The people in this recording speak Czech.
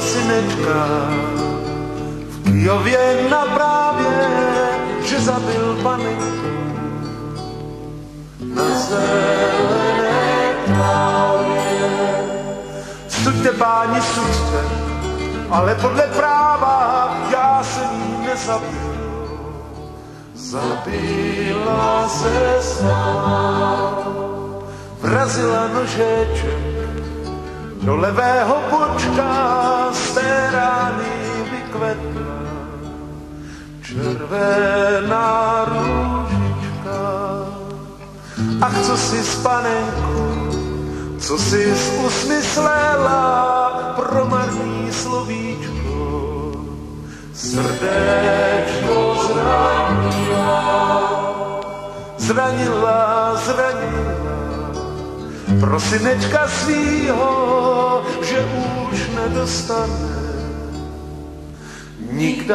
prosinečka v Kijově na právě, že zabil panenku na zelené trávě. Suďte, páni, suďte, ale podle práva já jsem jí nezabil. Zabila se sama, vrazila nožeček do levého bočka z té rány vykvetla červená růžička. Ach, co si panenku, co si usmyslela pro marný slovíčko, srdéčko zranila, zranila, zranila prosinečka svýho, že už nedostane nikdy.